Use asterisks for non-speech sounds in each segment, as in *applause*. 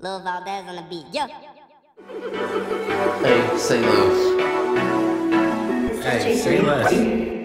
Lil Valdez on the beat. Yo. Hey, say less. Hey, say less.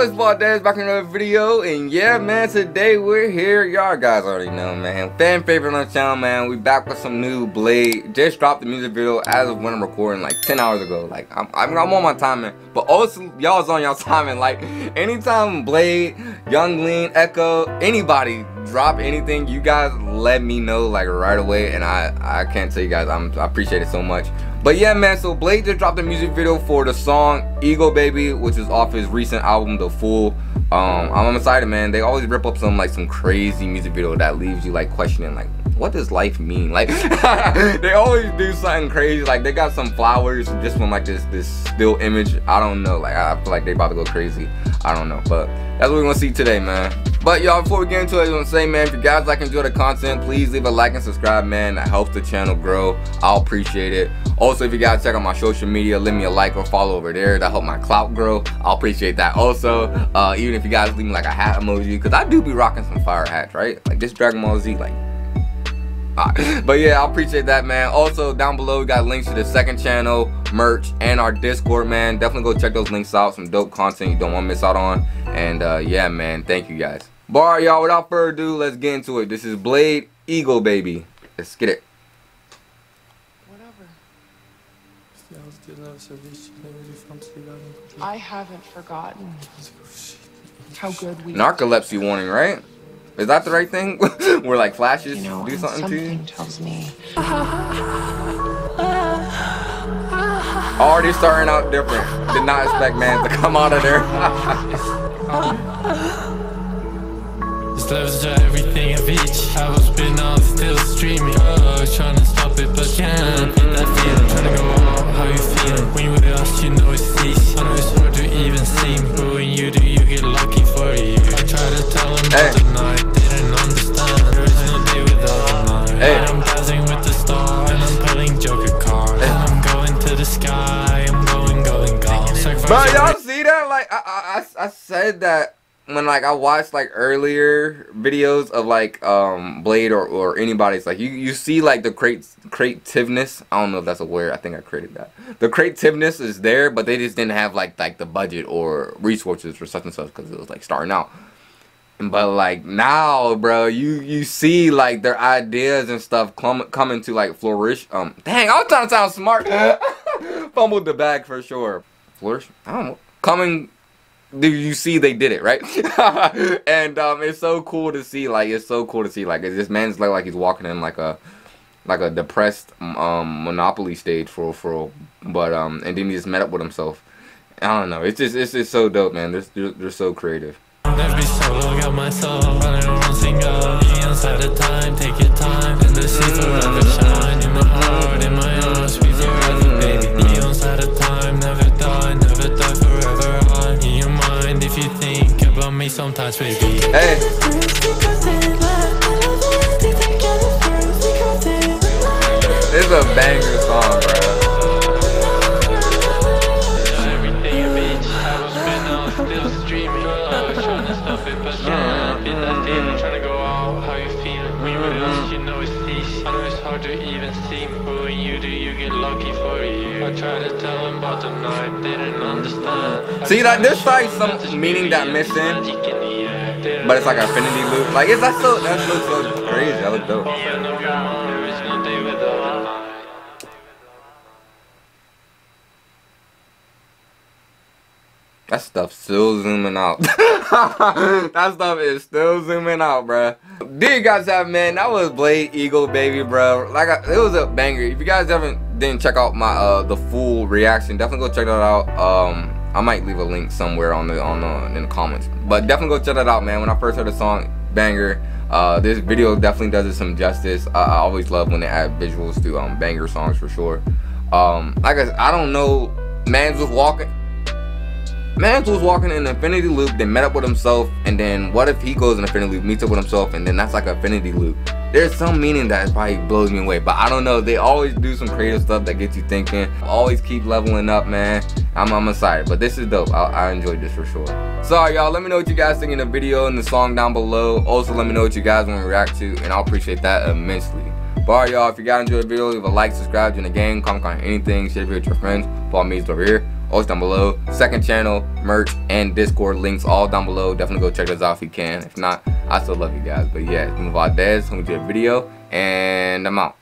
Slice Valdez back in another video, and yeah, man, today we're here. Y'all guys already know, man. Fan favorite on the channel, man. We back with some new Bladee. Just dropped the music video as of when I'm recording, like 10 hours ago. Like, I'm, I'm, I'm on my timing, but also y'all's on y'all *laughs* timing. Like, anytime Bladee, Yung Lean, Ecco, anybody drop anything, you guys let me know like right away, and I I can't tell you guys, I'm I appreciate it so much. But yeah, man, so Bladee just dropped a music video for the song Ego Baby, which is off his recent album, The Fool. Um, I'm excited, man. They always rip up some like some crazy music video that leaves you like questioning like, what does life mean? Like, *laughs* they always do something crazy. Like they got some flowers just from like this this still image. I don't know. Like I feel like they about to go crazy. I don't know, but that's what we're gonna see today, man. But y'all, before we get into it, I just want to say, man, if you guys like enjoy the content, please leave a like and subscribe, man. That helps the channel grow. I'll appreciate it. Also, if you guys check out my social media, leave me a like or follow over there. That help my clout grow. I'll appreciate that. Also, uh, even if you guys leave me like a hat emoji, because I do be rocking some fire hats, right? Like this Dragon Ball Z, like *laughs* but yeah, I appreciate that, man. Also, down below, we got links to the second channel, merch, and our Discord, man. Definitely go check those links out. Some dope content you don't want to miss out on. And uh, yeah, man, thank you guys. Bar, y'all, without further ado, let's get into it. This is Bladee Ego, Baby. Let's get it. I haven't forgotten how good we Narcolepsy warning, right? Is that the right thing? *laughs* Where like flashes you know, do something, something to you? tells me *laughs* Already starting out different. Did not expect man to come out of there. *laughs* This love's to everything I reach. I was been on still streaming. Uh, oh, trying to stop it, but can't. Stars. And I'm pulling Joker cards. And I'm going to the sky. I'm going, going. Sacrifice Bro, y'all see that? Like, I, I, I I said that when like I watched like earlier videos of like um Bladee or, or anybody's like you you see like the crate creativeness. I don't know if that's a word. I think I created that. The creativeness is there, but they just didn't have like like the budget or resources for such and such because it was like starting out. But like now, bro, you you see like their ideas and stuff come coming to like flourish. Um, dang, I was trying to sound smart. *laughs* Fumbled the bag for sure. Flourish. I don't know. Coming. Do you see they did it right? *laughs* and um, it's so cool to see. Like it's so cool to see. Like this man's like like he's walking in like a like a depressed um monopoly stage for for but um and then he just met up with himself. I don't know. It's just it's just so dope, man. They're they're, they're so creative. Be solo, got myself running around single. Be inside of time, take your time, and the sea forever shine. In my heart, in my arms, we forever, baby. Be inside of time, never die, never die forever. On in your mind, if you think about me sometimes, baby. Hey. This is a banger I know it's hard to even see, but when you do, you get lucky for you. I tried to tell him about the night, didn't understand. See, like, there's, like, some meaning that missing, But it's like an infinity loop. Like it's that so that looks so crazy. That looks dope. That stuff still zooming out. *laughs* that stuff is still zooming out, bruh. There you guys have, man. That was Bladee Ego, baby, bro. Like I, it was a banger. If you guys haven't didn't check out my uh the full reaction, definitely go check that out. Um, I might leave a link somewhere on the on the in the comments, but definitely go check that out, man. When I first heard the song, banger. Uh, this video definitely does it some justice. I, I always love when they add visuals to um banger songs for sure. Um, like I, I don't know, man's was walking. Mans was walking in infinity loop, then met up with himself, and then what if he goes in infinity loop, meets up with himself, and then that's like an infinity loop. There's some meaning that probably blows me away, but I don't know. They always do some creative stuff that gets you thinking. Always keep leveling up, man. I'm, I'm excited, but this is dope. I, I enjoyed this for sure. Sorry, y'all. Let me know what you guys think in the video and the song down below. Also, let me know what you guys want to react to, and I'll appreciate that immensely. But alright, y'all. If you guys enjoyed the video, leave a like, subscribe, join the game, comment on anything, share it with your friends. Follow me it's over here. Also down below. Second channel, merch, and Discord links all down below. Definitely go check those out if you can. If not, I still love you guys. But yeah, it's Valdez. Hope you enjoyed the video, and I'm out.